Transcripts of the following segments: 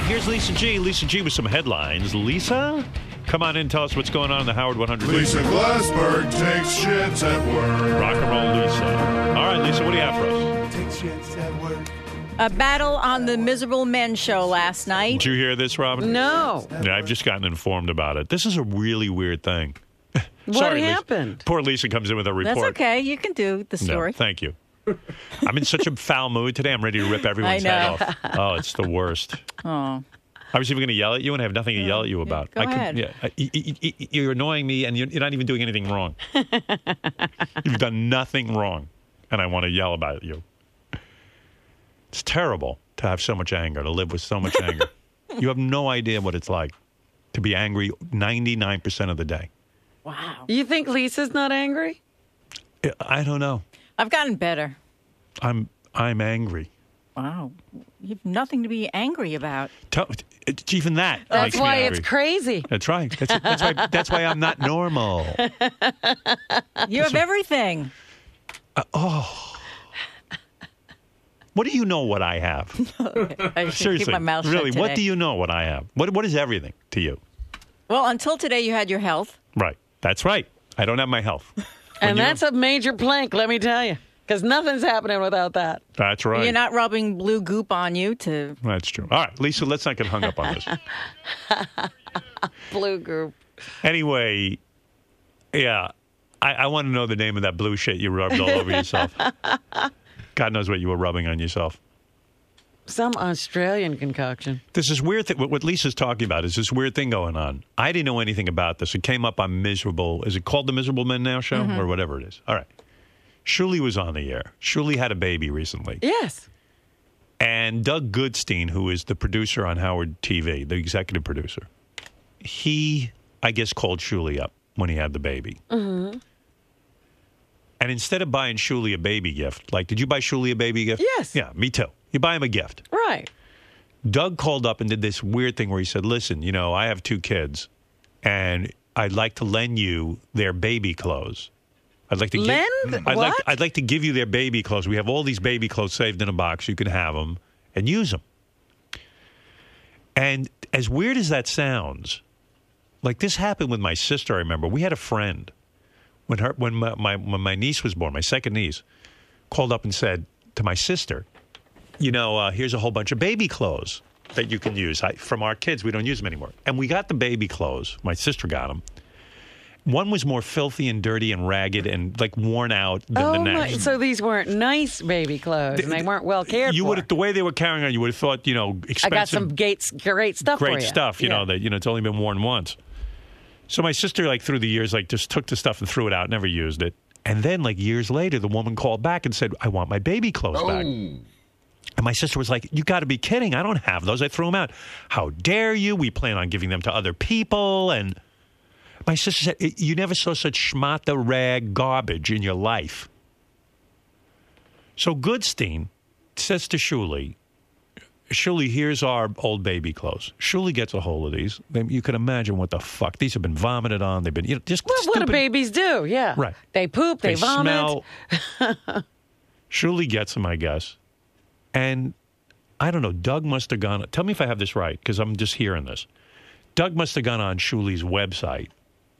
right, here's Lisa G. Lisa G with some headlines. Lisa, come on in and tell us what's going on in the Howard 100. Lisa Glassberg takes shits at work. Rock and roll, Lisa. All right, Lisa, what do you have for us? Takes shits at work. A battle on the Miserable Men show last night. Did you hear this, Robin? No. Yeah, I've just gotten informed about it. This is a really weird thing. What Sorry, Lisa. happened? Poor Lisa comes in with a report. That's okay. You can do the No, story. thank you. I'm in such a foul mood today. I'm ready to rip everyone's head off. Oh, it's the worst. Oh, I was even going to yell at you, and I have nothing to yell at you about. go I ahead. yeah, I- y- y- y- you're annoying me, and you're, you're not even doing anything wrong. You've done nothing wrong, and I want to yell about you. It's terrible to have so much anger, to live with so much anger. You have no idea what it's like to be angry 99% of the day. wow. You think Lisa's not angry? I don't know. I've gotten better. I'm I'm angry. Wow. You have nothing to be angry about. Tell, it's even that That's makes me why angry. it's crazy. That's right. That's, that's why. That's why I'm not normal. You have everything. Uh, oh. What do you know? What I have? I Seriously, keep my mouth shut really. What do you know? What I have? What What is everything to you? Well, until today, you had your health. Right. That's right. I don't have my health. When And that's a major plank, let me tell you. Because nothing's happening without that. That's right. You're not rubbing blue goop on you to. That's true. All right, Lisa. Let's not get hung up on this. Blue group. Anyway, yeah, I, I want to know the name of that blue shit you rubbed all over yourself. God knows what you were rubbing on yourself. Some Australian concoction. This is weird. Th- what Lisa's talking about is this weird thing going on. I didn't know anything about this. It came up on Miserable. Is it called the Miserable Men Now show or whatever it is? All right. Shuli was on the air. Shuli had a baby recently, Yes. and Doug Goodstein, who is the producer on Howard TV, the executive producer, he I guess called Shuli up when he had the baby. Mm-hmm. And instead of buying Shuli a baby gift, like, did you buy Shuli a baby gift? Yes. Yeah, me too. You buy him a gift. Right. Doug called up and did this weird thing where he said, "Listen, you know, I have two kids, and I'd like to lend you their baby clothes. I'd like to Lend? Give, I'd like What? I'd like to give you their baby clothes. We have all these baby clothes saved in a box. You can have them and use them. And as weird as that sounds, like this happened with my sister. I remember we had a friend when her when my, my when my niece was born, my second niece, called up and said to my sister, you know, uh, here's a whole bunch of baby clothes that you can use I, from our kids. We don't use them anymore. And we got the baby clothes. My sister got them. One was more filthy and dirty and ragged and like worn out than the Oh my! next. So these weren't nice baby clothes, and they weren't well cared you for. would the way they were carrying on, you would have thought, you know, expensive, I got some gates, great stuff for great you. stuff. You Yeah. know that you know it's only been worn once. So my sister, like through the years, like just took the stuff and threw it out, never used it. And then, like years later, the woman called back and said, "I want my baby clothes back." And my sister was like, "You got to be kidding! I don't have those. I threw them out. How dare you? We plan on giving them to other people." And my sister said, "You never saw such schmata rag garbage in your life." So Goodstein says to Shuli, Shuli, here's our old baby clothes. Shuli gets a hold of these. You can imagine what the fuck. These have been vomited on. They've been, you know, just Well, what do babies do? Yeah. Right. They poop. They, They vomit. smell. Shuli gets them, I guess. And I don't know. Doug must have gone. Tell me if I have this right, because I'm just hearing this. Doug must have gone on Shuli's website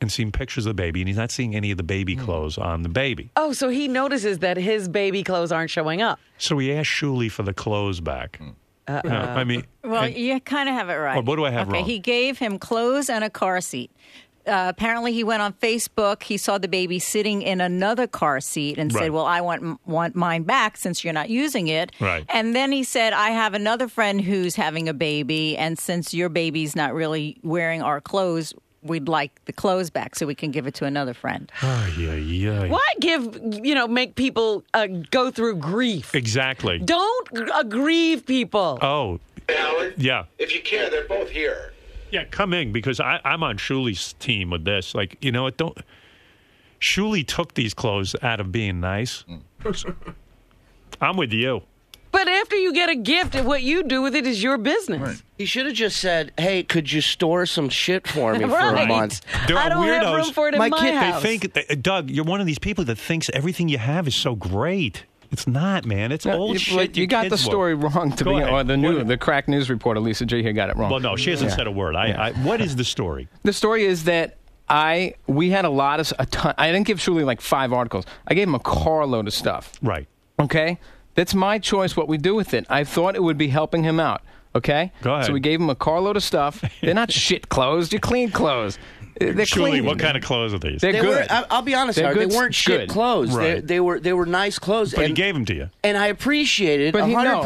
and seen pictures of the baby, and he's not seeing any of the baby Hmm. clothes on the baby. Oh, so he notices that his baby clothes aren't showing up. So he asked Shuli for the clothes back. Uh, I mean, Well, and- you kind of have it right. Well, what do I have okay, wrong? he gave him clothes and a car seat. Uh, apparently, he went on Facebook. He saw the baby sitting in another car seat and Right. said, "Well, I want want mine back since you're not using it." Right. And then he said, "I have another friend who's having a baby, and since your baby's not really wearing our clothes, we'd like the clothes back so we can give it to another friend." Ay, ay, ay. Why give, you know, make people uh, go through grief? Exactly. Don't uh, grieve people. Oh, Howard, yeah. if you care, they're both here. Yeah, come in because I, I'm on Shuli's team with this. Like, you know what? Don't. Shuli took these clothes out of being nice. I'm with you. But after you get a gift, what you do with it is your business. He should have just said, "Hey, could you store some shit for me for a month?" There I are don't have weirdos. room for it in My my, kid- they house. They think, uh, Doug, you're one of these people that thinks everything you have is so great. It's not, man. It's No, old you, shit. you got the story wrong to Go be, or the new, the crack news reporter Lisa G here got it wrong. Well, no, she hasn't Yeah. said a word. I, Yeah. I, what is the story? The story is that I we had a lot of a ton. I didn't give Shuli like five articles. I gave him a carload of stuff. Right. Okay, that's my choice. What we do with it. I thought it would be helping him out. Okay, Go ahead. So we gave him a carload of stuff. They're not shit clothes. They're clean clothes. They're Shuli, clean. what kind of clothes are these? They're They good. were. I, I'll be honest, They're Howard, good- they weren't shit good. clothes. They, Right. they were. They were nice clothes. but he gave them to you. and I appreciated it But he- no.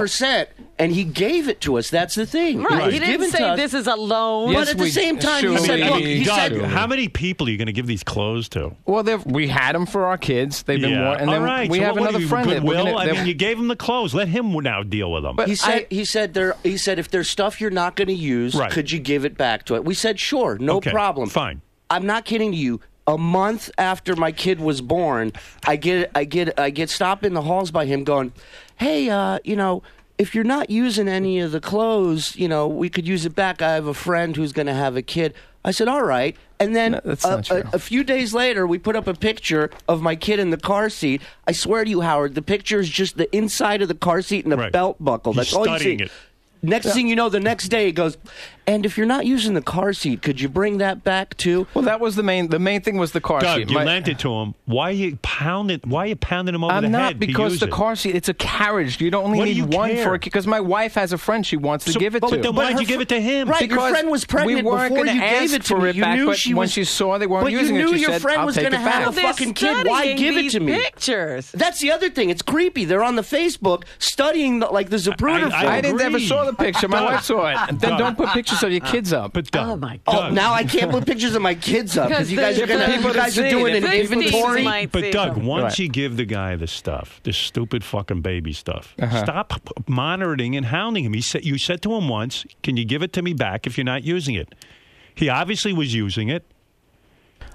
Hundred percent. And he gave it to us. That's the thing. Right. was He didn't given say this is a loan. Yes, But at the same time, he Shuli, said, "Look, he Doug, said, how many people are you going to give these clothes to? Well, they're- we had them for our kids. They've been yeah. worn, and then right. we so have what, what another are you, friend. that we're Goodwill? gonna- I that- mean, you gave him the clothes. Let him now deal with them. But He said, I- he said there. He said, if there's stuff you're not going to use, Right. could you give it back to it? We said, sure, no Okay, problem. fine. I'm not kidding you. A month after my kid was born, I get I get I get stopped in the halls by him going, "Hey, uh, you know, if you're not using any of the clothes, you know, we could use it back. I have a friend who's going to have a kid." I said, "All right." And then No, that's a, a- a few days later, we put up a picture of my kid in the car seat. I swear to you, Howard, the picture is just the inside of the car seat and a Right. belt buckle. He's That's all you see. studying it. Next thing you know, the next day it goes, and if you're not using the car seat, could you bring that back too? well, that was the main. The main thing was the car Doug, seat. you My- lent it to him. Why are you pounding? Why are you pounding him over the I'm not head? to because use the it? car seat. It's a carriage. You don't only What need you one care? for it. Because my wife has a friend she wants to give it but to. then why'd you give it to him? Right, because your friend was pregnant we weren't before you gave it to for me. it you back, knew but she when was, she saw they weren't but using you it, knew she your said, friend "I'll was take gonna have a fucking kid. Why give it to me? Pictures. That's the other thing. It's creepy. They're on the Facebook studying like the Zapruder I- I film. I didn't ever saw the picture. My wife saw it. Then don't put pictures of your kids up. But Doug, Oh, my Oh, now I can't put pictures of my kids up because you guys are gonna. You guys are doing an inventory. But Doug, them. once Right. you give the guy the stuff, this stupid fucking baby stuff, Uh-huh. stop monitoring and hounding him. He said, "You said to him once, can you give it to me back if you're not using it?" He obviously was using it.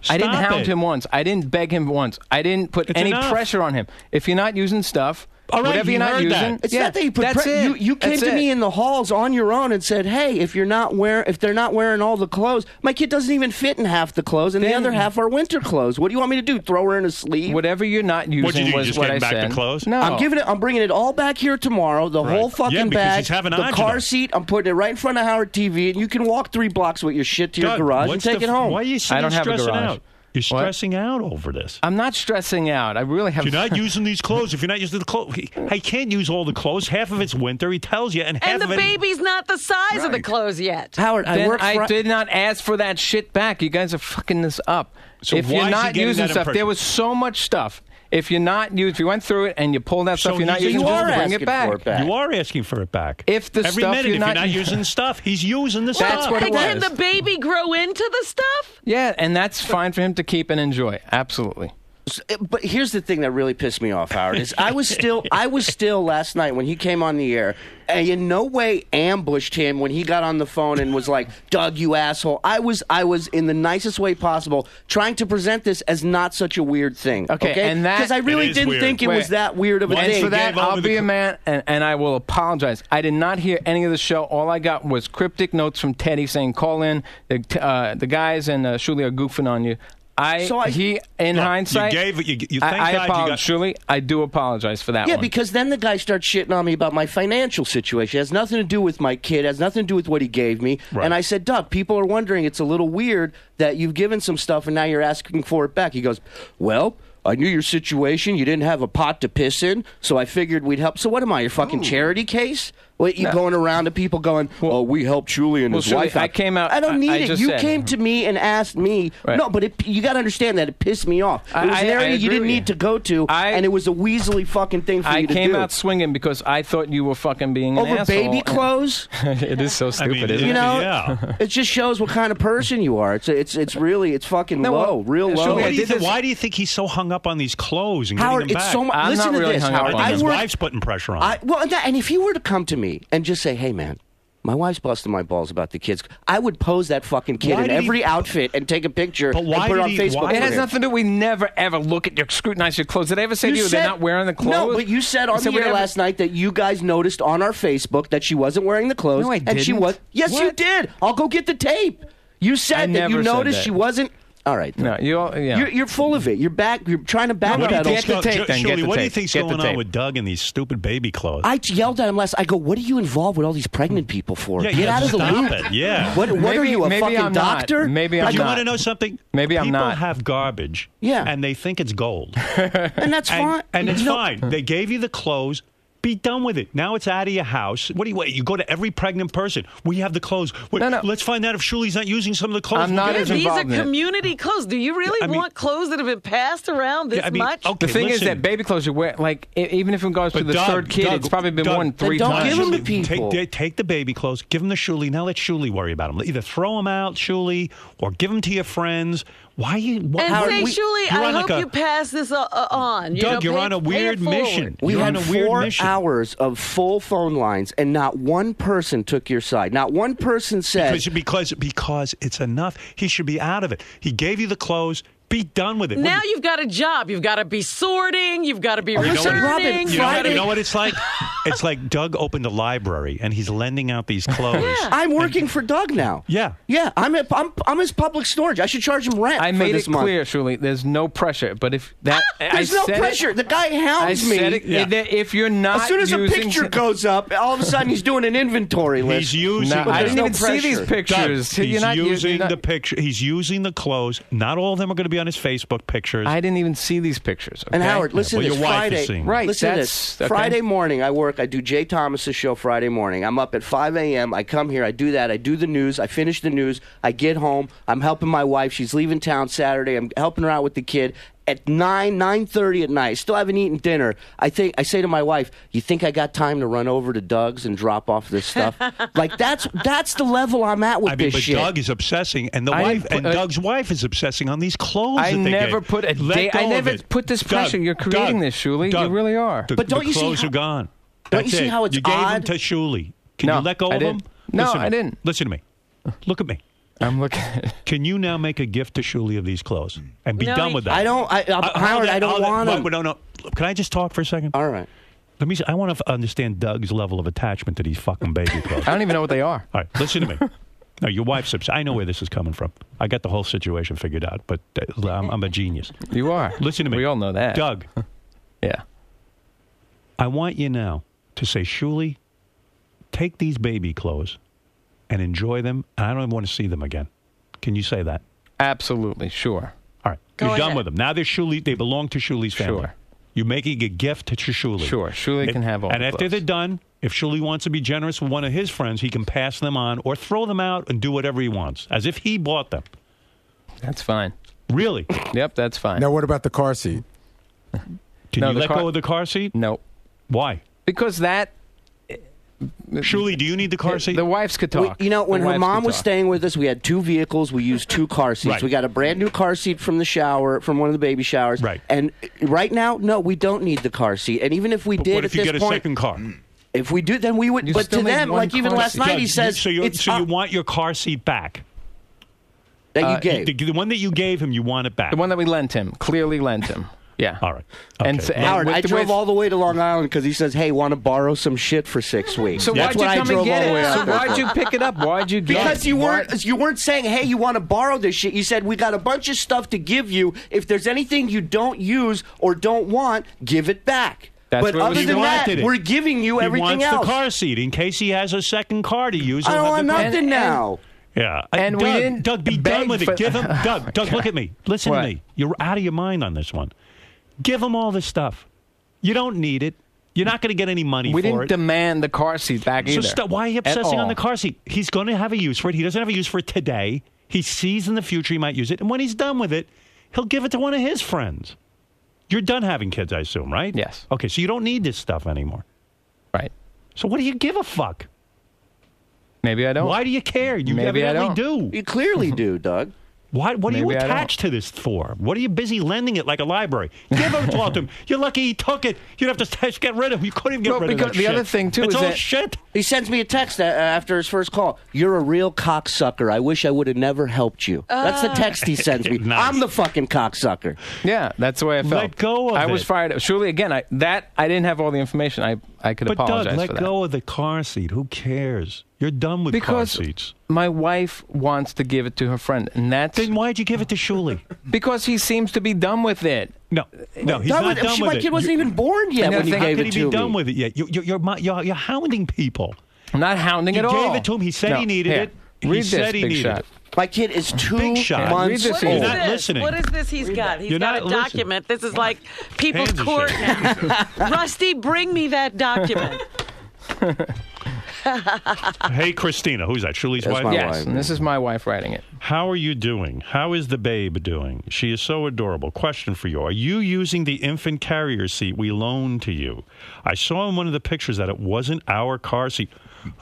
I didn't Stop hound it. him once. I didn't beg him once. I didn't put It's any enough. pressure on him. If you're not using stuff, All right, whatever he you're not using, that. It's yeah, not that you put that's pre- it. you you came That's to it. me in the halls on your own and said, "Hey, if you're not wear if they're not wearing all the clothes, my kid doesn't even fit in half the clothes, and the other half are winter clothes. What do you want me to do? Throw her in a sleeve? Whatever you're not using What'd you do, was just what I him back the said. clothes? No, I'm giving it. I'm bringing it all back here tomorrow. The Right. whole fucking Yeah, bag, having the car seat. I'm putting it right in front of Howard TV, and you can walk three blocks with your shit to your garage and take the it home. Why are you sitting I don't have a stressing garage. out? You're What? stressing out over this. I'm not stressing out. I really have. If you're not using these clothes, if you're not using the clothes, I can't use all the clothes. Half of it's winter. He tells you, and half And the of it. baby's not the size of the clothes yet. Howard, I then work. I fri- did not ask for that shit back. You guys are fucking this up. So if why you're is he not getting using that stuff, impression? there was so much stuff. If you're not using, if you went through it and you pulled out So stuff you're not you- using, you are bring it back. for it back. You are asking for it back. If the Every stuff minute, you're if not- you're not using stuff, he's using the That's stuff. what it was. can the baby grow into the stuff? Yeah, and that's fine for him to keep and enjoy. Absolutely. But here's the thing that really pissed me off, Howard. Is I was still I was still last night when he came on the air. and in no way ambushed him when he got on the phone and was like, "Doug, you asshole." I was I was in the nicest way possible trying to present this as not such a weird thing. Okay, Okay, and that- because I really didn't weird. think it was that weird of a Once And thing. for that, I'll the be a man, and, and I will apologize. I did not hear any of the show. All I got was cryptic notes from Teddy saying, "Call in." The uh, the guys and uh, Shuli are goofing on you. I, So I- he in Look, hindsight, you gave you, you I, thank I God you apologize, got Shuli. I do apologize for that Yeah, one. because then the guy starts shitting on me about my financial situation. It has nothing to do with my kid. It has nothing to do with what he gave me. Right. And I said, Doug, people are wondering. It's a little weird that you've given some stuff and now you're asking for it back. He goes, Well, I knew your situation. You didn't have a pot to piss in, so I figured we'd help. So what am I, your fucking charity case? What, you going around to people going, "Oh, we helped Shuli and well, his Shuli, wife." I came out- I don't need I it. just You said- came to me and asked me. Right. No, but it, you got to understand that it pissed me off. It I- was an I- I area you didn't need you. to go to, I- and it was a weaselly fucking thing for I you to do. I came out swinging because I thought you were fucking being an over asshole. baby clothes. it is so I stupid, mean, isn't you it? know, yeah. it just shows what kind of person you are. It's it's it's really it's fucking No, low, well, real Shuli, low. Why do, you did think, why do you think he's so hung up on these clothes and Howard, getting them back? so much. I'm Listen not to really this, hung up Howard. on I I think his wife's putting pressure on. Him. well, and if he were to come to me and just say, "Hey, man." My wife's busting my balls about the kids. I would pose that fucking kid Why in did he- every outfit and take a picture But and put it on he- Facebook. It has him. nothing to do. We never ever look at your scrutinize your clothes. Did I ever say to you said- they're not wearing the clothes? No, but you said on the air last night that you guys noticed on our Facebook that she wasn't wearing the clothes. No, I And she didn't. was. Yes, you did. I'll go get the tape. You said that you noticed that. she wasn't. All right. No, you all, yeah. You're, you're full of it. You're back. You're trying to back no, get the tape then, get Shuli, the what do you think's Get going on with Doug and these stupid baby clothes? I yelled at him last. I go, "What are you involved with all these pregnant hmm. people for? Yeah, Get yeah, out of the stop loop." it, yeah. What, what are you, a maybe fucking I'm not. doctor? Maybe I'm But you not. want to know something? Maybe I'm People not. have garbage. Yeah. And they think it's gold. and that's fine. and it's You know- fine. They gave you the clothes. Be done with it. Now it's out of your house. What do you wait? You go to every pregnant person. We have the clothes. Wait, No, no. Let's find out if Shuli's not using some of the clothes. I'm We'll not get as it. These are involved in community clothes. Do you really I mean- want clothes that have been passed around this Yeah, I mean, much? okay, the thing is that baby clothes you wear, like even if it goes to the Doug, third kid, Doug, it's probably been Doug, worn three don't times. give 'em to people. Take, take the baby clothes, give them to Shuli. Now let Shuli worry about them. Either throw them out, Shuli, or give them to your friends. Why you? What, and Howard, say, we- Shuli, I hope like a- you pass this uh, uh, on. You Doug, know, you're pay- on a weird mission. We You're had on a weird four mission. hours of full phone lines, and not one person took your side. Not one person said, Because, because because it's enough. He should be out of it. He gave you the clothes. Be done with it. Now What- you've got a job. You've got to be sorting. You've got to be You know what- returning. Robin, You know, you've what, gotta- you know what it's like? it's like Doug opened a library and he's lending out these clothes. Yeah. "I'm working for Doug now." Yeah. yeah. I'm at, I'm I'm his public storage. I should charge him rent. I for made this it month. clear, Shuli. There's no pressure. But if that, I There's no said it- pressure. The guy I hounds me. it. Yeah. that If you're not, As soon as a using- picture goes up, all of a sudden he's doing an inventory list. He's using. No, But I didn't no even see these pictures. Doug, he's you're not using you're not- the picture. He's using the clothes. Not all of them are going to be on his Facebook pictures. I didn't even see these pictures. And? Howard, listen well, to your this. wife Friday, is seeing. Right, Listen to this. okay. Friday morning, I work. I do Jay Thomas's show Friday morning. I'm up at 5 a.m. I come here. I do that. I do the news. I finish the news. I get home. I'm helping my wife. She's leaving town Saturday. I'm helping her out with the kid. At nine nine thirty at night, still haven't eaten dinner. I think I say to my wife, "You think I got time to run over to Doug's and drop off this stuff?" like that's that's the level I'm at with I mean, this but shit. Doug is obsessing, and the I wife didn't and uh, Doug's wife is obsessing on these clothes. I that they never gave. put a Let day- I go of never put this Doug, pressure. You're creating Doug, this, Shuli. You really are. The, But don't the you see clothes how- are gone. Don't That's you see it. how it's you gave them odd? to Shuli. Can No, you let go I of didn't. them? No, Listen I didn't. Listen to me. Look at me. I'm looking. Can you now make a gift to Shuli of these clothes and be No, done with that? I don't. I, I, Uh, Howard, I don't want to. him. No, no. Can I just talk for a second? All right. Let me. See, I want to understand Doug's level of attachment to these fucking baby clothes. I don't even know what they are. All right, listen to me. No, your wife's upset. I know where this is coming from. I got the whole situation figured out, but uh, I'm, I'm a genius. You are. Listen to me. We all know that. Doug, Yeah. I want you now to say, Shuli, take these baby clothes and enjoy them. And I don't even want to see them again. Can you say that? Absolutely. Sure. All right. Go You're done with them. Now they're Shuli. They belong to Shuli's family. Sure. You're making a gift to Shuli. Sure. Shuli can have all And the after clothes. they're done, if Shuli wants to be generous with one of his friends, he can pass them on or throw them out and do whatever he wants, as if he bought them. That's fine. Really? Yep, that's fine. Now, what about the car seat? Can No, you let car- go of the car seat? No. Why? Because that. Shuli, do you need the car seat? The wives could We- talk. you know, when The her mom was talk. staying with us, we had two vehicles. We used two car seats. Right. We got a brand new car seat from the shower, from one of the baby showers. Right. And right now, no, we don't need the car seat. And even if we did what at if you this get a point, second car? if we do, then we would. You but to them, like even last seat. night, Doug, he says so you it's so you up- want your car seat back. that you uh, gave. The, the one that you gave him, you want it back. The one that we lent him. Clearly lent him. Yeah. All right. And, so- and Howard, with I drove with- all the way to Long Island because he says, "Hey, want to borrow some shit for six weeks?" So That's why'd you come and get all the way it? So why'd you pick it up? Why'd you get Because it? you weren't you weren't saying, "Hey, you want to borrow this shit." You said, "We got a bunch of stuff to give you. If there's anything you don't use or don't want, give it back." That's but what other than that, wanted it. we're giving you he everything wants else. the car seat in case he has a second car to use. I don't have want the car- nothing And- now. Yeah, And Doug, we didn't Doug, be done with for- it. Give him, Doug. Doug, look at me. Listen What? to me. You're out of your mind on this one. Give him all this stuff. You don't need it. You're not going to get any money we for didn't it. demand the car seat back so either. stop. Why are you obsessing on the car seat? He's going to have a use for it. He doesn't have a use for it today. He sees in the future he might use it, and when he's done with it, he'll give it to one of his friends. You're done having kids, I assume, right? Yes. Okay, so you don't need this stuff anymore. Right. So what do you give a fuck? Maybe I don't. Why do you care? You Maybe I evidently don't. do. You clearly do, Doug. Why, what are you Maybe I don't. attached to this for? What are you busy lending it like a library? Give it to him. You're lucky he took it. You'd have to get rid of it. You couldn't even get Well, rid of because that the shit. other thing, too, it's is all that- shit. He sends me a text uh, after his first call. You're a real cocksucker. I wish I would have never helped you. That's the text he sends me. Nice. I'm the fucking cocksucker. Yeah, that's the way I felt. Let go of I was fired. Shuli, again, I, that I didn't have all the information. I I could But apologize Doug, for let go of the car seat. Who cares? You're done with Because car seats. my wife wants to give it to her friend, and that's Then why'd you give it to Shuli? because he seems to be done with it. No, no, he's That not was- done she- with my it. kid wasn't You- even born yet when the you thing- How gave could it he to be done with it yet? You, you, you're, mo- you're, you're hounding people. I'm not hounding You at all. gave it to him. He said No, he needed here, it. He Read said this, he big needed shot. it. My kid is two Big shot. months Read this What to is you. You're not this? listening. What is this he's got? He's You're got a listening. document. This is like people's Hands court now. Rusty, bring me that document. Hey, Christina, who's that? Shuli's That's wife? my Yes, wife. and this is my wife writing it. How are you doing? How is the babe doing? She is so adorable. Question for you. Are you using the infant carrier seat we loaned to you? I saw in one of the pictures that it wasn't our car seat.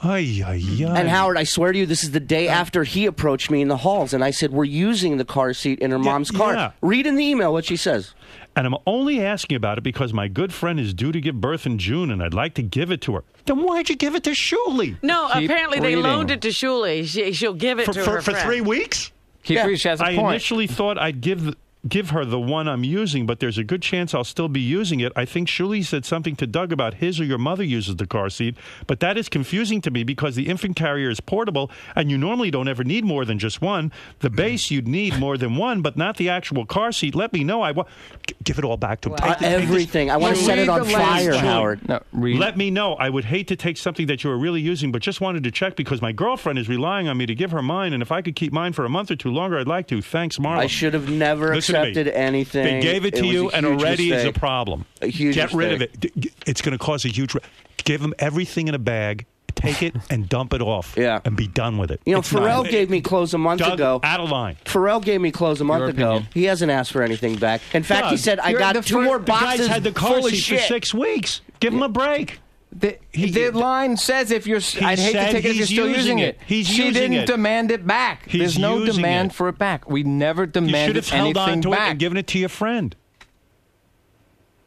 Ay, ay, ay. And Howard, I swear to you, this is the day uh, after he approached me in the halls, and I said, "We're using the car seat in her mom's car." yeah. Read in the email what she says. And I'm only asking about it because my good friend is due to give birth in June and I'd like to give it to her. Then why'd you give it to Shuli? No, Keep apparently they loaned it to Shuli. She, she'll give it For, to for, her for friend. three weeks? Keep Yeah. reading, she has a I point. initially thought I'd give the, give her the one I'm using, but there's a good chance I'll still be using it. I think Shuli said something to Doug about his or your mother uses the car seat, but that is confusing to me because the infant carrier is portable and you normally don't ever need more than just one. The base you'd need more than one, but not the actual car seat. Let me know. I wa- G- give it all back to him. Uh, Take the- take this- everything. I want to set it on fire, one. Howard. no, read. Let me know. I would hate to take something that you were really using, but just wanted to check because my girlfriend is relying on me to give her mine, and if I could keep mine for a month or two longer, I'd like to. Thanks, Marla. I should have never Listen to me. Accepted anything. They gave it to was you, and huge already is a problem. A huge Get rid of it. It's going to cause a huge. Re- Give them everything in a bag. Take it and dump it off. Yeah. and be done with it. You know, It's not- Pharrell gave me clothes a month Doug, ago. out of line. Pharrell gave me clothes a month Your ago. opinion. He hasn't asked for anything back. In fact, he said, "I got two fir- more the The boxes guys had the car full seat for six weeks. Give him a break. The, He- the line says if you're, He I'd hate to take it if you're still using using it. it. He's she using didn't it. demand it back. He's There's no demand it. for it back. We never demanded You should demanded have held on to it and given it to your friend.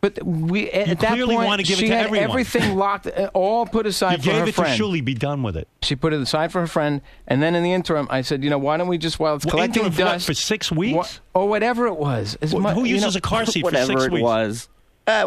but we at You that clearly point wanna give it she to had everyone. everything locked, uh, all put You aside for gave her it friend. to Shuli. Be done with it. She put it aside for her friend, and then in the interim, I said, you know, why don't we just while it's Well, collecting interim for what, dust for six weeks? wha- or whatever it was. as Wh- mu- Who you uses know- a car seat for Whatever six it weeks? was.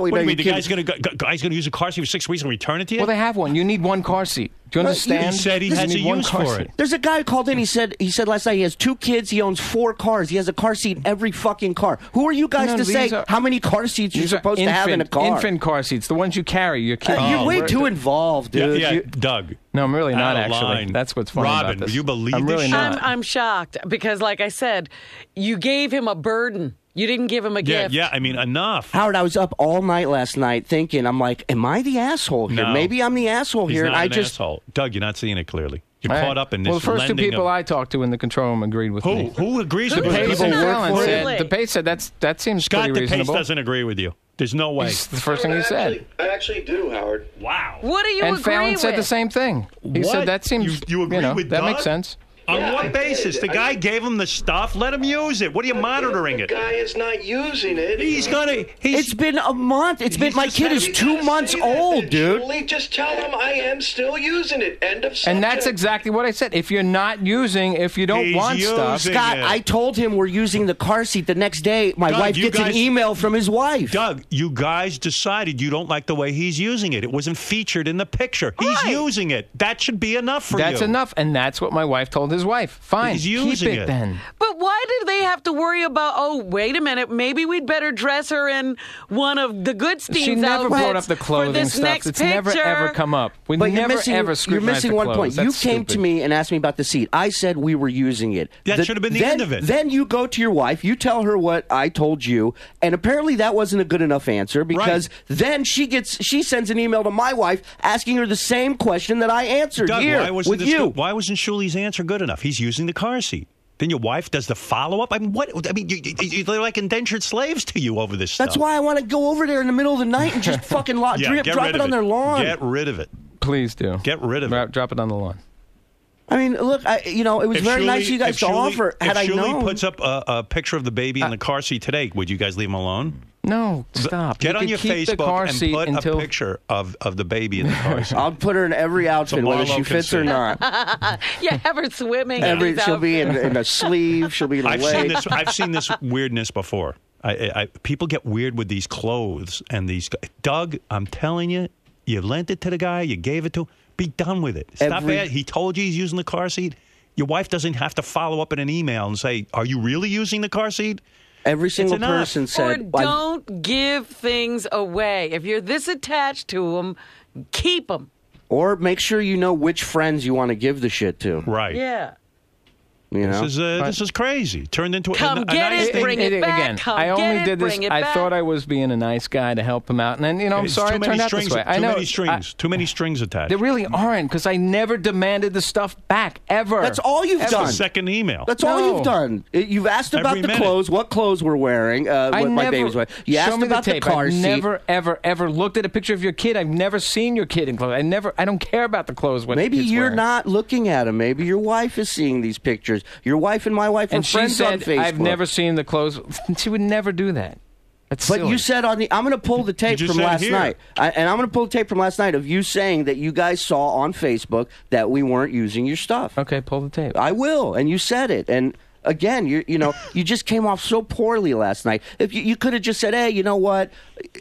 We What do you mean? The guy's going to guy's going to use a car seat for six weeks and return it to you? Well, they have one. You need one car seat. Do you understand? he said he You has a one use car for seat. it. There's a guy who called in. He said he said last night he has two kids. He owns four cars. He has a car seat in every fucking car. Who are you guys No, to say are- how many car seats you're These are supposed to have in a car? Infant car seats, the ones you carry. Your kid. Uh, you're Oh, way we're- too involved, dude. yeah, You- Doug. No, I'm really not actually. line. That's what's funny Robin, about this. you believe I'm this really shit? not. I'm, I'm shocked because, like I said, you gave him a burden. You didn't give him a Yeah, gift. yeah. I mean, enough. Howard, I was up all night last night thinking, I'm like, am I the asshole here? No. Maybe I'm the asshole He's here. not and I an just asshole. Doug, you're not seeing it clearly. You're All right. caught up in this. Well, the first two people of- I talked to in the control room agreed with who me. who agrees Who with is you? this? Pace and People work Fallon for said it. the Pace said that's that seems Scott pretty DePace reasonable. doesn't agree with you. There's no way. It's the first thing he I said. actually, I actually do, Howard. Wow. What do you And agree Fallon with? said the same thing. He What? said that seems You- you agree know with that Doug? makes sense. On Yeah, I what did. basis? The I guy mean- gave him the stuff. Let him use it. What are you monitoring it? The guy is not using it. He's gonna. He's. it's been a month. It's been my kid is two months say that, old, then, dude. Shuli. Just tell him I am still using it. End of subject. And that's exactly what I said. If you're not using, if you don't He's want stuff, using- Scott, it. I told him we're using the car seat. The next day, my Doug, wife gets guys- an email from his wife. Doug, you guys decided you don't like the way he's using it. It wasn't featured in the picture. He's Right. using it. That should be enough for that's you. enough. And that's what my wife told his wife. Fine, He's keep using it, it. then. But why did they have to worry about? Oh, wait a minute. Maybe we'd better dress her in one of the good Goodstein's She never outfits brought up the for clothing this stuff. next It's picture. never ever come up. We But never you're missing, ever you're missing the one clothes. point. you That's came to me and asked me about the seat. I said we were using it. That should have been the then, end of it. Then you go to your wife, you tell her what I told you, and apparently that wasn't a good enough answer because then she gets she sends an email to my wife asking her the same question that I answered Doug, here why wasn't with this you. good- why wasn't Shuli's answer good enough? He's using the car seat. Then your wife does the follow up. I mean, what? I mean, you, you, you- they're like indentured slaves to you over this That's stuff. why I want to go over there in the middle of the night and just fucking lo- Yeah, drip, drop rid it on their lawn. Get rid of it. Please do. Get rid of Drop, it. drop it on the lawn. I mean, look, I, you know, it was If very Shuli- nice of you guys if to Shuli- offer. Had I if Shuli known, puts up a, a picture of the baby in the car seat today, would you guys leave him alone? No, stop. Get You on your keep car Facebook and seat put until a picture of, of the baby in the car seat. I'll put her in every outfit, whether she fits or not. Yeah, have her swimming. Every these she'll be in, in a sleeve. She'll be in a I've seen this. I've seen this weirdness before. I, I, I, people get weird with these clothes and these. Doug, I'm telling you, you lent it to the guy, you gave it to. Be done with it. Stop Every- it. He told you he's using the car seat. Your wife doesn't have to follow up in an email and say, "Are you really using the car seat?" Every single person Or said, "I- don't give things away. If you're this attached to them, keep them. or make sure you know which friends you want to give the shit to. Right. Yeah. You know, This is uh, this is crazy. Turned into a- Come a, a get nice it, thing. bring it back, again. come I only get it, did this. I back. thought I was being a nice guy to help him out, and then you know I'm It's sorry too it many turned out strings. this way. Too I know many strings. too many strings attached. There really aren't because I never demanded the stuff back ever. That's all you've Ever. done. the second email. That's all you've done. You've asked about Every the minute. clothes, what clothes we're wearing, uh, I what my baby's wearing. You show asked me about the the, tape. car I've seat. never, ever, ever looked at a picture of your kid. I've never seen your kid in clothes. I never. I don't care about the clothes. Maybe you're not looking at them. Maybe your wife is seeing these pictures. Your wife and my wife are And she friends on said, Facebook. "I've never seen the clothes." She would never do that. That's But silly. you said on the, I'm going to pull the tape from last here. night, I, and I'm going to pull the tape from last night of you saying that you guys saw on Facebook that we weren't using your stuff. Okay, pull the tape. I will, and you said it, and again, you you know, you just came off so poorly last night. If you, you could have just said, "Hey, you know what?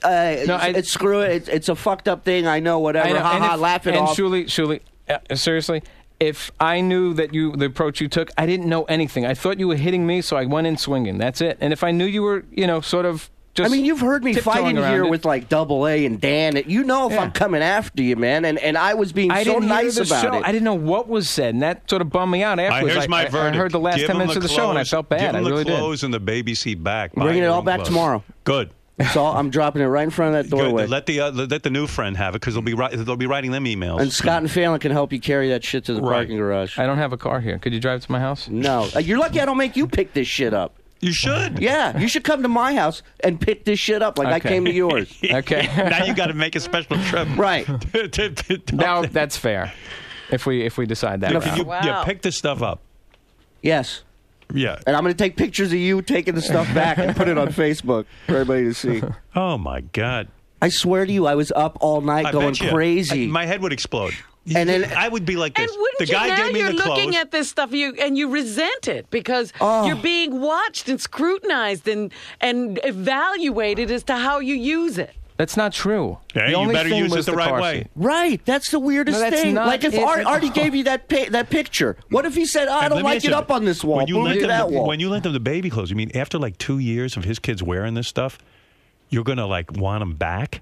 Uh, No, I- it's, screw it. It's, it's a fucked up thing. I know. Whatever. I know, ha and ha. if- Laugh it and off." Shuli, Shuli, uh, seriously, if I knew that you the approach you took, I didn't know anything. I thought you were hitting me, so I went in swinging. That's it. And if I knew you were, you know, sort of just. I mean, you've heard me fighting here it. with like Double A and Dan. You know if Yeah. I'm coming after you, man, and and I was being I so nice about show. it. I didn't know what was said, and that sort of bummed me out afterwards. here's I, my I- verdict. I heard the last Give ten him minutes of the show, and I felt bad. Give him I really the did. clothes and the baby seat back. Bringing it all back clothes. tomorrow. Good. So I'm dropping it right in front of that doorway. Good. Let the uh, let the new friend have it because they'll be ri- they'll be writing them emails. and Scott and Phelan can help you carry that shit to the Right. parking garage. I don't have a car here. Could you drive to my house? No, Uh, you're lucky I don't make you pick this shit up. you should. Yeah, you should come to my house and pick this shit up like I Okay. came to yours. Okay. now you got to make a special trip. Right. To- to- to dump now it. that's fair. If we if we decide that. You- route. you- Wow. Yeah, pick this stuff up. Yes. Yeah. And I'm going to take pictures of you taking the stuff back and put it on Facebook for everybody to see. Oh my God. I swear to you, I was up all night I going bet you. crazy. I- my head would explode. And then- I would be like And this. wouldn't the you guy now gave me you're the clothes. looking at this stuff you and you resent it because Oh. you're being watched and scrutinized and and evaluated as to how you use it. That's not true. Hey, the you only better thing use it was the right way. seat. right. That's the weirdest No, that's thing. not Like if Art, Artie all. gave you that pa- that picture, what if he said, oh, "I don't like it up on this wall. When you, Move lent it them that the, wall." when you lent them the baby clothes, you mean after like two years of his kids wearing this stuff, you're gonna like want them back?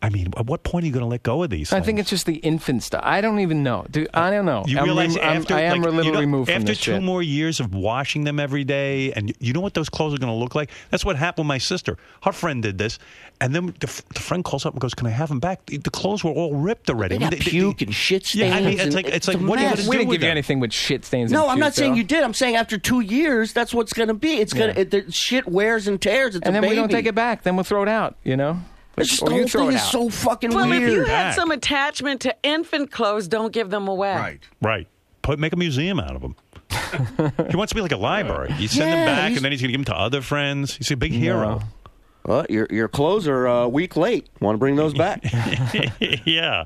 I mean, at what point are you gonna let go of these? I things? think it's just the infant stuff. I don't even know. Dude, I don't know. You I'm realize rem- I'm- after I am like, a little you know, removed from after this two shit. more years of washing them every day, and you know what those clothes are going to look like. That's what happened with my sister. Her friend did this, and then the, f- the friend calls up and goes, "Can I have them back?" The, the clothes were all ripped already. They I got mean, puke and shit stains. Yeah, I mean, it's and like it's a like what are you going to we do didn't with give you anything with shit stains. No, and I'm not saying though. you did. I'm saying after two years, that's what's going to be. It's going Yeah. to the shit wears and tears. It's And a then we don't baby. take it back. Then we'll throw it out. You know. It's just the whole thing it is out. so fucking Well, weird. if you had some attachment to infant clothes, don't give them away. Right. Right. Put make a museum out of them. he wants to be like a library. You send Yeah, them back, and then he's going to give them to other friends. He's a big hero. Well, your your clothes are uh, a week late. Want to bring those back? yeah.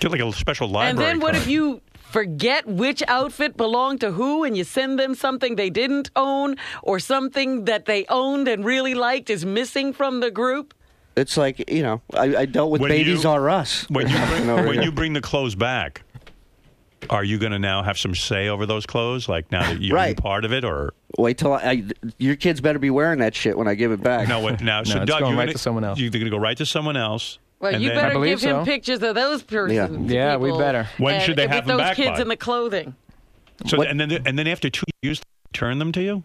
Get like a special library. And then what card. if you forget which outfit belonged to who and you send them something they didn't own or something that they owned and really liked is missing from the group? It's like you know, I, I dealt with When babies you- are us. when you bring, when here. you bring the clothes back? Are you going to now have some say over those clothes? Like now that you're Right. part of it, or Wait till I, I, your kids better be wearing that shit when I give it back. no? What now? so it's Doug, going you're right gonna, to someone else. You're going to go right to someone else. Well, and you then- better give him so. pictures of those persons. Yeah, we better. When and- should they have with them those back kids by? in the clothing? So What- and then and then after two years, turn them to you.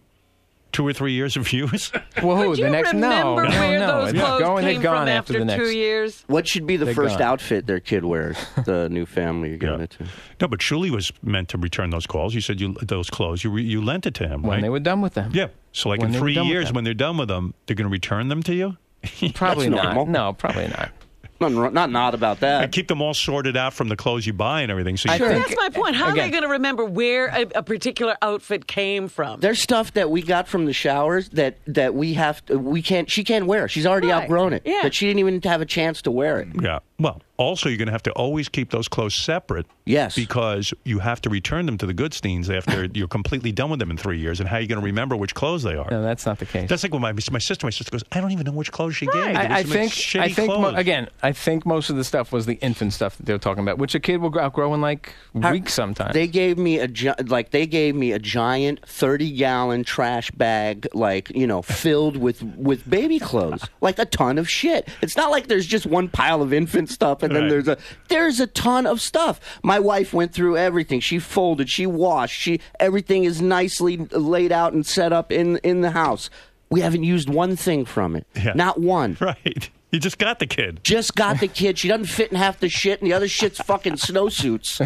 Two or three years of use. Well, who? Would you the next? No, remember no, where no. those It's clothes going, they're gone from after, after the next. two years? What should be the They're first gone. outfit their kid wears? The new family you're giving Yeah. it to. no, but Shuli was meant to return those calls. You said you those clothes. You re, you lent it to him, When right? they were done with them. yeah. So like when in they were three done with years, them. when they're done with them, they're going to return them to you. Probably That's not. normal. No, probably not. Nothing wrong- not not about that. And keep them all sorted out from the clothes you buy and everything. So you I think- That's my point. How are they going to remember where a, a particular outfit came from? There's stuff that we got from the showers that that we have to, we can't she can't wear. She's already Right. outgrown it. Yeah. But she didn't even have a chance to wear it. Yeah. Well, also you're going to have to always keep those clothes separate. Yes. Because you have to return them to the Goodsteins after you're completely done with them in three years. And how are you going to remember which clothes they are? No, that's not the case. That's like when my, my sister, my sister goes, I don't even know which clothes she gave me. I, I think shitty I think mo- again I think most of the stuff was the infant stuff that they were talking about, which a kid will outgrow in like How- weeks sometimes. They gave me a gi- like they gave me a giant thirty gallon trash bag, like you know, filled with with baby clothes, like a ton of shit. It's not like there's just one pile of infant stuff and then Right. there's a there's a ton of stuff. My wife went through everything. She folded, she washed, she everything is nicely laid out and set up in in the house. We haven't used one thing from it, Yeah. not one. Right. You just got the kid. Just got the kid. She doesn't fit in half the shit, and the other shit's fucking snowsuits.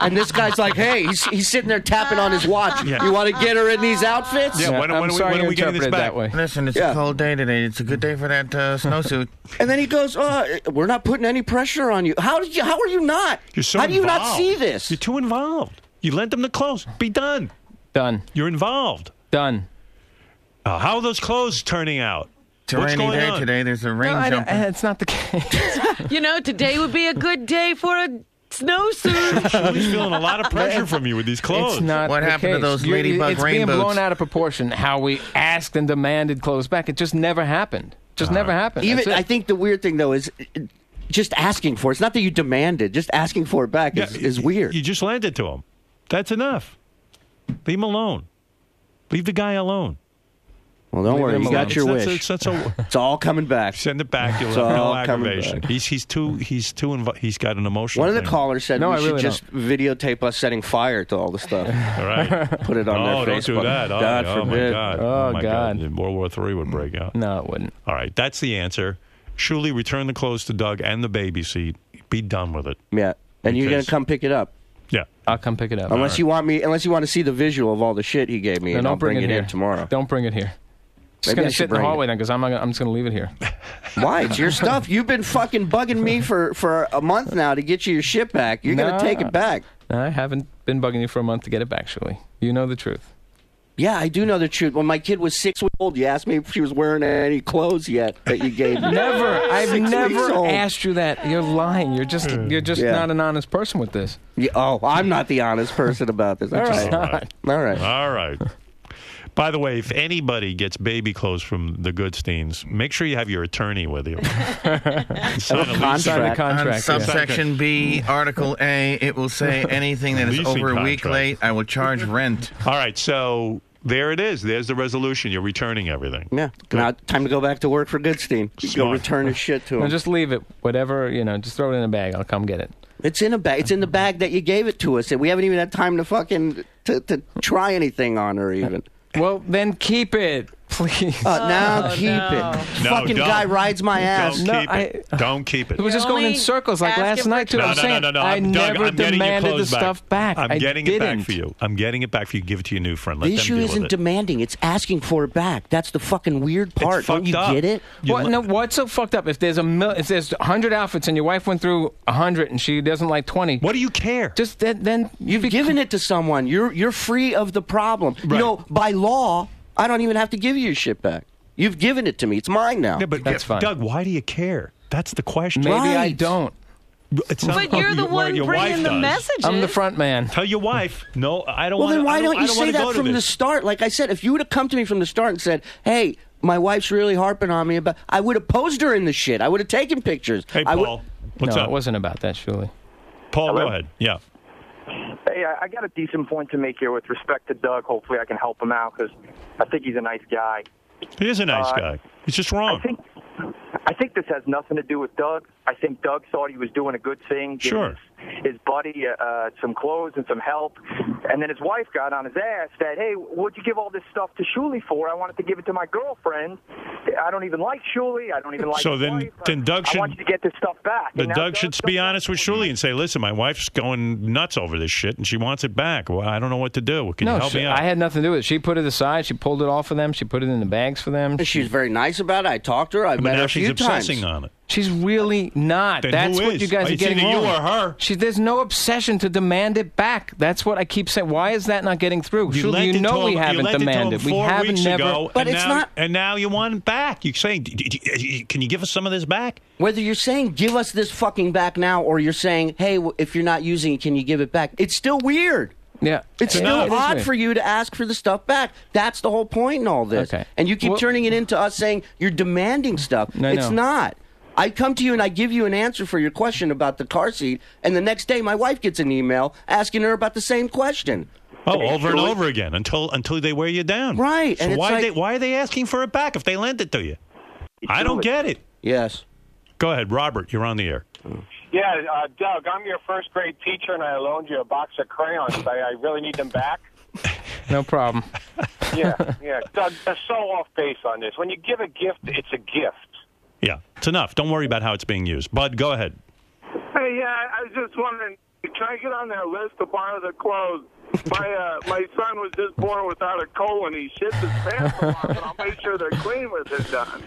And this guy's like, hey, he's, he's sitting there tapping on his watch. Yeah. You want to get her in these outfits? Yeah, when, I'm when, we- sorry when you are we getting this back? that way. Listen, it's Yeah. a cold day today. It's a good day for that uh, snowsuit. And then he goes, oh, we're not putting any pressure on you. How did you? How are you not? You're so how do you not see this? You're too involved. You lent them the clothes. Be done. Done. You're involved. Done. Uh, how are those clothes turning out? It's a What's rainy going day on? today. There's a rain No, I don't- jumper. it's not the case. You know, today would be a good day for a snowsuit. He's feeling a lot of pressure from you with these clothes. It's not. What the happened to those You're- ladybug It's rain being boots? blown out of proportion. How we asked and demanded clothes back. It just never happened. Just never happened. Even I think the weird thing though is uh, just asking for it. It's not that you demanded. Just asking for it back is, is weird. You just lent it to him. That's enough. Leave him alone. Leave the guy alone. Well, don't Leave worry. him You got alone. your That's- wish. That's, that's a, It's all coming back. send it back. You'll It's have no all aggravation. back. He's he's too he's too invo- he's got an emotional. One of the thing. callers said No, we I should really just videotape us setting fire to all the stuff. All right. Put it on oh, their don't do Facebook. that. Oh, God oh, my. God. Oh, oh my God. World War Three would break out. no, it wouldn't. All right, that's the answer. Shuli, return the clothes to Doug and the baby seat. Be done with it. Yeah, and you're gonna come pick it up. Yeah. I'll come pick it up. Unless you want me, unless you want to see the visual of all the shit he gave me, No, and don't I'll bring, bring, it, here tomorrow. Don't bring it here. Just Maybe I gonna sit in the bring it. hallway then, because I'm. Gonna, I'm just gonna leave it here. Why? It's your stuff. You've been fucking bugging me for for a month now to get you your shit back. You're Nah. gonna take it back. I haven't been bugging you for a month to get it back. Actually, you know the truth. Yeah, I do know the truth. When my kid was six weeks old, you asked me if she was wearing any clothes yet that you gave me. Never. I've Six never asked you that. You're lying. You're just. Hmm. You're just Yeah. not an honest person with this. Yeah, oh, I'm not the honest person about this. All right. All right. All right. All right. By the way, if anybody gets baby clothes from the Goodsteins, make sure you have your attorney with you. Sign a contract. Sign a On contract. yeah. subsection B, Article A, it will say anything that is over a week late, I will charge rent. All right, so there it is. There's the resolution. You're returning everything. Yeah. Now, time to go back to work for Goodstein. Go return his shit to him. No, just leave it. Whatever you know. Just throw it in a bag. I'll come get it. It's in a bag. It's in the bag that you gave it to us. We haven't even had time to fucking to, to try anything on her even. Well, then keep it, please. Uh, now keep no. it. No, fucking don't. guy rides my ass. Don't No, keep I- it. Don't keep it. It was just going in circles like last night too. No, I'm no, no, saying no, no. I I'm- Doug, never I'm getting demanded the clothes back. stuff back. I'm I getting didn't. it back for you. I'm getting it back for you. Give it to your new friend. Let The issue isn't it. demanding; it's asking for it back. That's the fucking weird part. Don't you up. get it? What, li- no, what's so fucked up? If there's a mil- if there's hundred outfits and your wife went through hundred and she doesn't like twenty, What do you care? just then, then You've given it to someone. You're you're free of the problem. Right. You know, by law, I don't even have to give you your shit back. You've given it to me. It's mine now. Yeah, but That's fine. Doug, why do you care? That's the question. Maybe I don't. It's not- But you're the your- one your wife bringing the does. messages. I'm the front man. Tell your wife, no, I don't well, want then why I don't, I you don't say wanna go that to from the this. start? Like I said, if you would have come to me from the start and said, "Hey, my wife's really harping on me about," I would have posed her in the shit. I would have taken pictures. Hey, I would- Paul. What's no, up? it wasn't about that, Shuli. Paul, go ahead. Yeah. Hey, I I got a decent point to make here with respect to Doug. Hopefully, I can help him out because I think he's a nice guy. He is a nice Uh, guy. He's just wrong. I think I think this has nothing to do with Doug. I think Doug thought he was doing a good thing, giving Sure. his, his buddy uh, some clothes and some help, and then his wife got on his ass that, hey, what'd you give all this stuff to Shuli for? I wanted to give it to my girlfriend. I don't even like Shuli. I don't even like. So then- wife. then Doug I should- want you to get this stuff back. But And now Doug should be honest with want Shuli and say, "Listen, my wife's going nuts over this shit, and she wants it back. Well, I don't know what to do. Can you help she- me out?" I had nothing to do with it. She put it aside. She pulled it off for them. She put it in the bags for them. She was very nice about it. I talked to her. I but met now her a she's few obsessing times. on it. She's really not. Then That's who what is? you guys are It's getting either you or her. She, there's no obsession to demand it back. That's what I keep saying. Why is that not getting through? You, Shuli, you know we him, haven't lent it to him demanded. We haven't never. ago, But and it's now, not- And now you want it back. You're saying, "D- d- d- can you give us some of this back? Whether you're saying give us this fucking back now, or you're saying, hey, if you're not using it, can you give it back? It's still weird. Yeah, It's It still is odd weird. for you to ask for the stuff back. That's the whole point in all this. Okay. And you keep Well- turning it into us saying you're demanding stuff. No, it's no. not. I come to you and I give you an answer for your question about the car seat, and the next day my wife gets an email asking her about the same question. Oh, over and over again until until they wear you down. Right, So and why like- they why are they asking for it back if they lent it to you? I don't get it. Yes. Go ahead, Robert. You're on the air. Yeah, uh, Doug, I'm your first grade teacher, and I loaned you a box of crayons. I, I really need them back. No problem. Yeah, yeah. Doug, they're so off base on this. When you give a gift, it's a gift. Yeah, it's enough. Don't worry about how it's being used. Bud, go ahead. Hey, yeah, I was just wondering, can I get on their list to borrow the clothes? My uh, my son was just born without a colon. He shits his pants a lot, but I'll make sure they're clean with it done.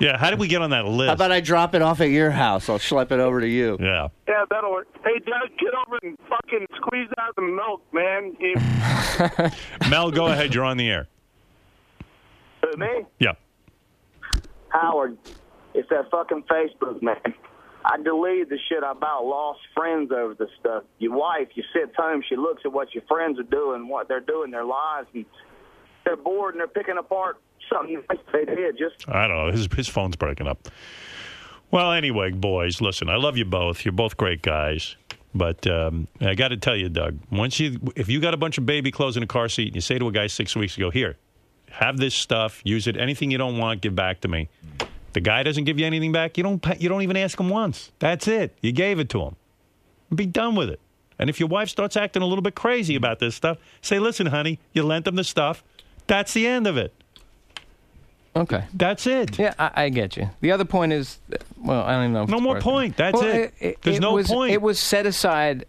Yeah, how did we get on that list? How about I drop it off at your house? I'll schlep it over to you. yeah. Yeah, that'll work. Hey, Doug, get over and fucking squeeze out the milk, man. You, Mel, go ahead. You're on the air. Who, me? Yeah. Howard, it's that fucking Facebook, man. I deleted the shit. About lost friends over the stuff. Your wife, you sits home, she looks at what your friends are doing, what they're doing, their lives, and they're bored and they're picking apart something they did. Just I don't know. His his phone's breaking up. Well, anyway, boys, listen. I love you both. You're both great guys. But um, I got to tell you, Doug, once you if you got a bunch of baby clothes in a car seat and you say to a guy six weeks ago, "Here, have this stuff. Use it. Anything you don't want, give back to me." The guy doesn't give you anything back. You don't. pa- You don't even ask him once. That's it. You gave it to him. Be done with it. And if your wife starts acting a little bit crazy about this stuff, say, "Listen, honey, you lent them the stuff. That's the end of it. Okay. That's it. Yeah, I, I get you. The other point is, well, I don't even know. If No more point. That's Well, it. There's no was, point. It was set aside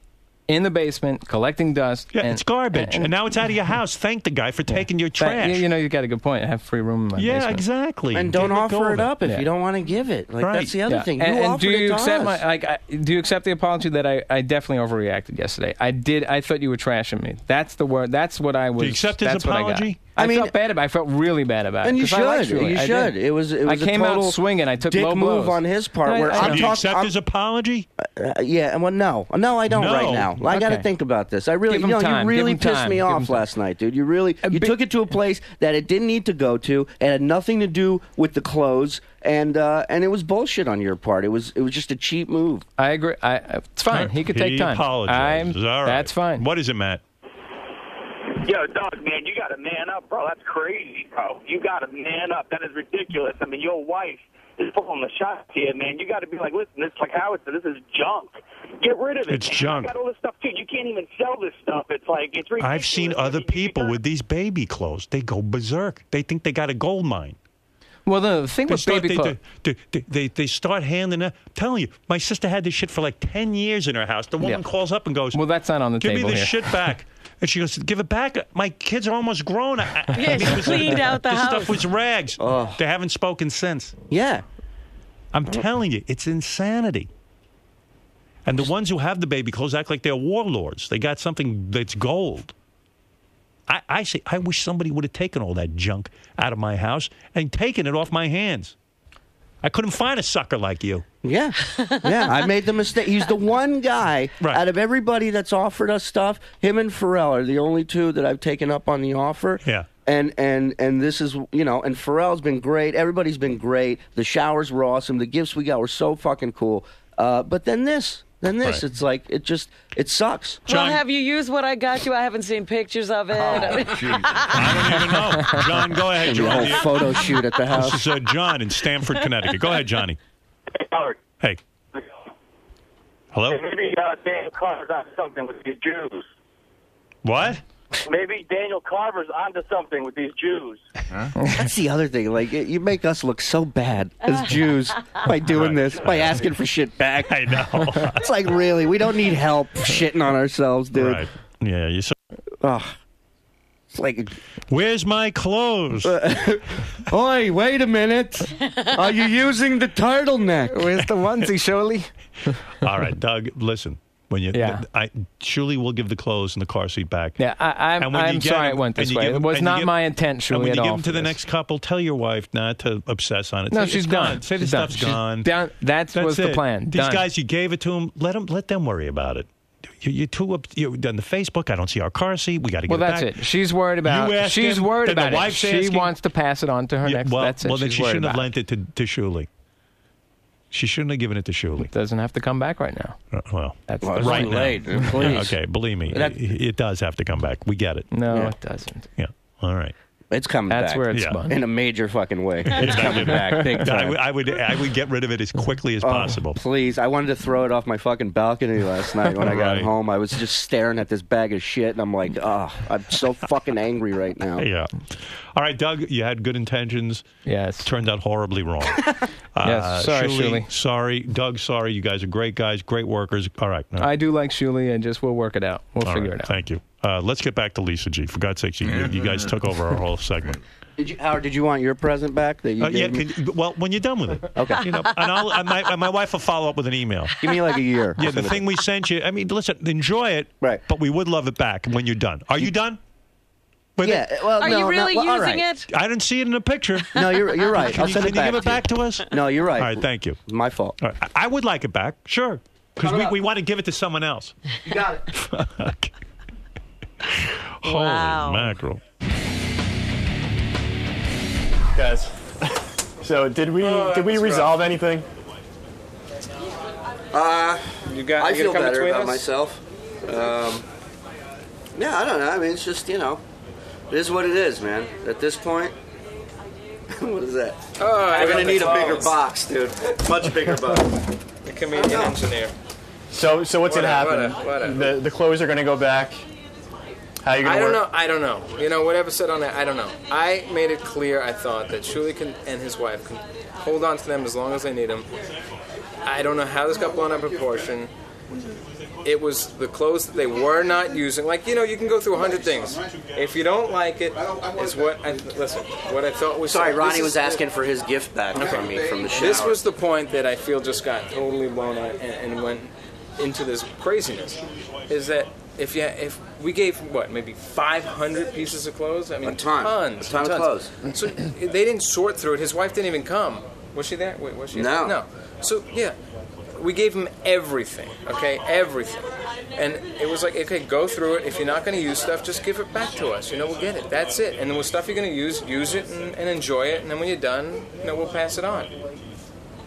in the basement, collecting dust. Yeah, and, it's garbage. And, now it's out of your house. Thank the guy for taking your trash. you, you know, you got a good point. I have free room in my yeah, basement. exactly. And don't Get offer go it up if Yeah. you don't want to give it. Like Right. that's the other Yeah. thing. You and offered do it you to accept us. my like? I, do you accept the apology that I, I definitely overreacted yesterday? I did. I thought you were trashing me. That's the word. That's what I was. you accept his I apology? I, I mean- felt bad about. it. I felt really bad about And it. you 'cause I like should. Shuli. You should. It was. It was I came total out swinging. I took dick low move on his part. No, where I- I'm do you talking. accept I'm- his apology? Uh, yeah, well, no, no, I don't No. right now. I got to think about this. I really, Give you know, time. you really him pissed time. me Give off last night, dude. You really, you bit- took it to a place that it didn't need to go to. It had nothing to do with the clothes, and uh, and it was bullshit on your part. It was, it was just a cheap move. I agree. I, it's fine. He could take time. apologizes. I'm, All right. That's fine. What is it, Matt? Yo, dog, man, you got to man up, bro. That's crazy, bro. You got to man up. That is ridiculous. I mean, your wife is pulling the shots here, man. You got to be like, listen, this like Howard said, this is junk. Get rid of it. It's man. junk. I got all this stuff too. You can't even sell this stuff. It's like it's ridiculous. I've seen other people with these baby clothes. They go berserk. They think they got a gold mine. Well, the, the thing They with start, baby they, clothes. they, they, they, they start handing out. I'm telling you, my sister had this shit for like 10 years in her house. The woman Yeah. calls up and goes, Well, that's not on the Give table me this here. shit back. And she goes, Give it back. My kids are almost grown. I, I- Yeah, I mean, she it was- cleaned out the this house. stuff was rags. Oh. They haven't spoken since. Yeah, I'm telling you, it's insanity. And the ones who have the baby clothes act like they're warlords. They got something that's gold. I, I say, I wish somebody would have taken all that junk out of my house and taken it off my hands. I couldn't find a sucker like you. yeah, yeah. I made the mistake. He's the one guy Right. out of everybody that's offered us stuff. Him and Pharrell are the only two that I've taken up on the offer. Yeah. And and and this is you know, and Pharrell's been great. Everybody's been great. The showers were awesome. The gifts we got were so fucking cool. Uh, but then this, then this, Right. it's like it just it sucks. Well, have you used what I got you? I haven't seen pictures of it. I don't even know. John, go ahead. The You're whole the- photo shoot at the This is uh, John in Stamford, Connecticut. Go ahead, Johnny. Howard, Hey. Hello? maybe uh, Daniel Carver's on something with the Jews. What? Maybe Daniel Carver's onto something with these Jews. That's the other thing. Like you make us look so bad as Jews by doing this, by asking for shit back. I know. It's like really, we don't need help shitting on ourselves, dude. right. Yeah, you so Ugh. It's like, Where's my clothes? oi, wait a minute. Are you using the turtleneck? Where's the onesie, Shirley? All right, Doug. Listen, when you, Yeah. I surely will give the clothes and the car seat back. Yeah, I, when I'm sorry them- it went this way. It was not give- my intent, And when you give them to the this. next couple, tell your wife not to obsess on it. No, Say, she's gone. Say the done. stuff's She's gone. done. That That's was the plan. These Done. guys, you gave it to them. Let them let them worry about it. You, you're too up. You're done the Facebook. I don't see our car seat. We got to get Well, it that's back. it. She's worried about. You she's him, worried then the about it. She asking- wants to pass it on to her Yeah, next. well, that's it. well, then She's she shouldn't have lent it to, to Shuli. She shouldn't have given it to Shuli. Doesn't have to come back right now. Uh, well, That's Well, the right now. late. Please. okay, believe me, That- it, it does have to come back. We get it. No, Yeah. it doesn't. Yeah. All right. It's coming That's back. where it's Yeah. spun. in a major fucking way. It's coming back big I time. would, I would, I would get rid of it as quickly as Oh, possible. please, I wanted to throw it off my fucking balcony last night when I got Right. home. I was just staring at this bag of shit, and I'm like, oh, I'm so fucking angry right now. Yeah. All right, Doug, you had good intentions. Yes. Turned out horribly wrong. Uh, Yes, sorry, Shuli. Sorry. Doug, sorry. You guys are great guys, great workers. All right. no. I do like Shuli, and just we'll work it out. We'll All figure right, it out. Thank you. Uh, let's get back to Lisa G. For God's sake, you, you guys took over our whole segment. Did you, Howard? Did you want your present back? That you Uh, yeah, gave me? can, well, when you're done with it. Okay. You know, and I'll, and my, and my wife will follow up with an email. Give me like a year. Yeah, the thing we sent you. I mean, listen, enjoy it. Right. But we would love it back when you're done. Are you done? With Yeah. It? Well, Are no, you no, really well, using right. it? I didn't see it in the picture. No, you're you're right. Can I'll you, send can it you back. give it to you. back to us? No, you're right. All right. Thank you. My fault. All right, I I would like it back. Sure. Because we, we want to give it to someone else. You got it. Okay. Holy Wow. mackerel. Guys, so did we did we resolve anything? Uh, You got. I you feel gonna come better about us? myself. Um, yeah, I don't know. I mean, it's just you know, it is what it is, man. At this point, what is that? Oh, I We're gonna need the a bigger box, dude. Much bigger box. The comedian Oh, engineer. So so what's gonna Whatever, happen? whatever, whatever. The the clothes are gonna go back. How you gonna I don't work? know. I don't know. You know, whatever said on that, I don't know. I made it clear. I thought that Shuli can and his wife can hold on to them as long as they need them. I don't know how this got blown out of proportion. It was the clothes that they were not using. Like you know, you can go through a hundred things. If you don't like it, it, is what I listen. What I thought was Sorry, Ronnie was asking for his gift back from me from the show. This was the point that I feel just got totally blown out and, and went into this craziness. Is that if you if we gave what maybe 500 pieces of clothes? I mean, A ton. tons, A ton of tons. clothes. So they didn't sort through it. His wife didn't even come. Was she there? Wait, was she? No. No. So yeah, we gave him everything. Okay, everything. And it was like, okay, go through it. If you're not going to use stuff, just give it back to us. You know, we'll get it. That's it. And then with stuff you're going to use, use it and, and enjoy it. And then when you're done, you know, we'll pass it on.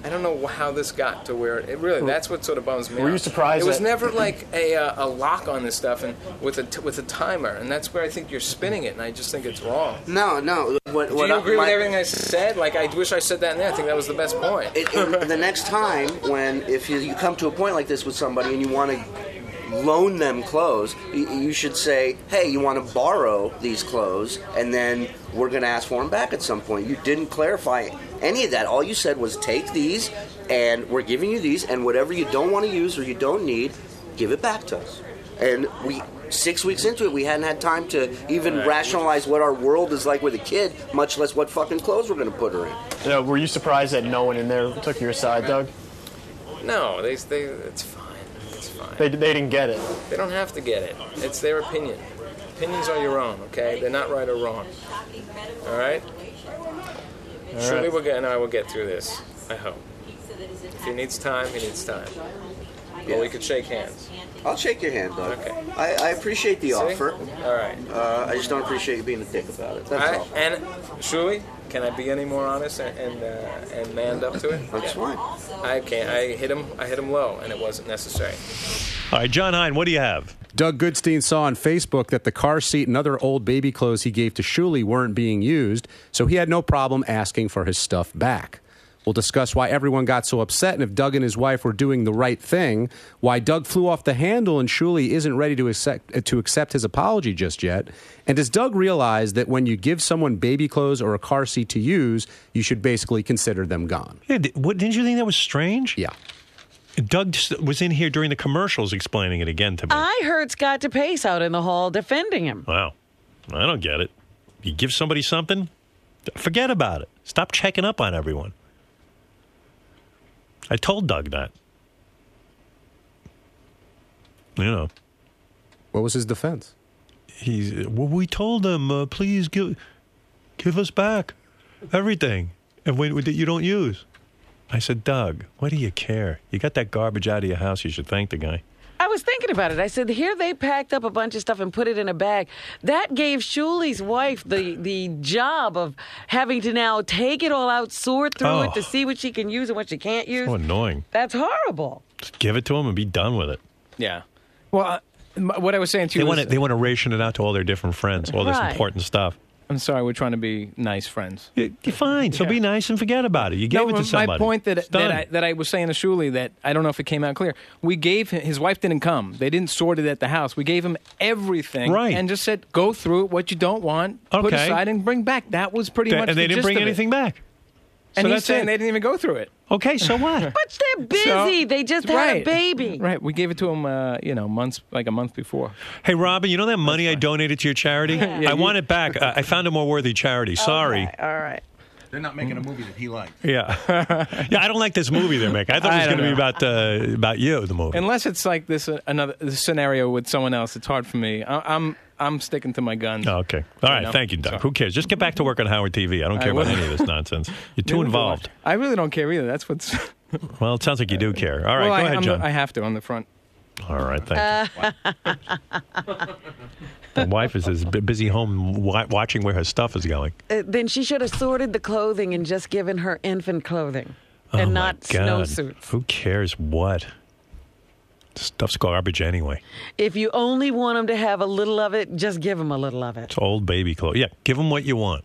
I don't know how this got to where it really. That's what sort of bums me. Were you surprised It was that- never like a, uh, a lock on this stuff and with a t- with a timer, and that's where I think you're spinning it, and I just think it's wrong. no, no. What, Do what you I- agree my- with everything I said? Like I wish I said that in there. I think that was the best point. it, it- the next time when if you, you come to a point like this with somebody and you want to loan them clothes you, you should say hey you want to borrow these clothes and then we're going to ask for them back at some point you didn't clarify any of that all you said was take these and we're giving you these and whatever you don't want to use or you don't need give it back to us and we six weeks into it we hadn't had time to even rationalize what our world is like with a kid much less what fucking clothes we're going to put her in You know, were you surprised that no one in there took your side, Doug? no, they, they it's fine. It's fine. They, they didn't get it. They don't have to get it. It's their opinion. Opinions are your own, okay? They're not right or wrong. All right? Surely we'll get, and I will get through this. I hope. If he needs time, he needs time. Or we could shake hands. I'll shake your hand, Doug. Okay. I, I appreciate the See? offer. All right. Uh, I just don't appreciate you being a dick about it. That's I, all. and Shuli, can I be any more honest and and, uh, and manned up to it? That's fine. I can't. I hit him. I hit him low, and it wasn't necessary. All right, Jon Hein, what do you have? Doug Goodstein saw on Facebook that the car seat and other old baby clothes he gave to Shuli weren't being used, so he had no problem asking for his stuff back. We'll discuss why everyone got so upset and if Doug and his wife were doing the right thing, why Doug flew off the handle and Shuli isn't ready to accept, to accept his apology just yet, and does Doug realize that when you give someone baby clothes or a car seat to use, you should basically consider them gone? Yeah, what, didn't you think that was strange? Yeah. Doug was in here during the commercials explaining it again to me. I heard Scott DePace out in the hall defending him. wow. I don't get it. You give somebody something, forget about it. Stop checking up on everyone. I told Doug that. You know. What was his defense? He's well. We told him, uh, please give give us back everything, and when that you don't use. I said, Doug, what do you care? You got that garbage out of your house. You should thank the guy. I was thinking about it. I said, here they packed up a bunch of stuff and put it in a bag. That gave Shuli's wife the, the job of having to now take it all out, sort through Oh. it to see what she can use and what she can't use. So annoying. That's horrible. Just give it to them and be done with it. Yeah. Well, uh, m- what I was saying to They you want to they want to ration it out to all their different friends, all this important stuff. I'm sorry, we're trying to be nice friends. You're fine. So be nice and forget about it. You gave no, it to somebody. my point that that I, that I was saying to Shuli that I don't know if it came out clear. We gave him, his wife didn't come. They didn't sort it at the house. We gave him everything, Right. And just said, go through it. What you don't want, put aside and bring back. That was pretty That- much. and they the didn't bring anything back. And So he's that's saying it. they didn't even go through it. Okay, so what? But they're busy. they just had right. a baby. Right. We gave it to him, uh, you know, months like a month before. Hey, Robin, you know that money I donated to your charity? Yeah, I you- want it back. I I found a more worthy charity. Sorry. All right. They're not making a movie that he likes. Yeah. yeah, I don't like this movie they're making. I thought it was going to be about uh, about you, the movie. Unless it's like this uh, another this scenario with someone else, it's hard for me. I, I'm I'm sticking to my guns. Oh, okay. All right. know? Thank you, Doug. Who cares? Just get back to work on Howard TV. I don't I care about any of this nonsense. You're too involved. I. I really don't care either. That's what's. Well, it sounds like you do care. All right, well, go I, ahead, I'm John. The, I have to on the front. All right, thank you. The wife is is bu- busy home watching where her stuff is going. Uh, then she should have sorted the clothing and just given her infant clothing Oh, and not God. snowsuits. Who cares what? Stuff's garbage anyway. If you only want them to have a little of it, just give them a little of it. It's old baby clothes. Yeah, give them what you want.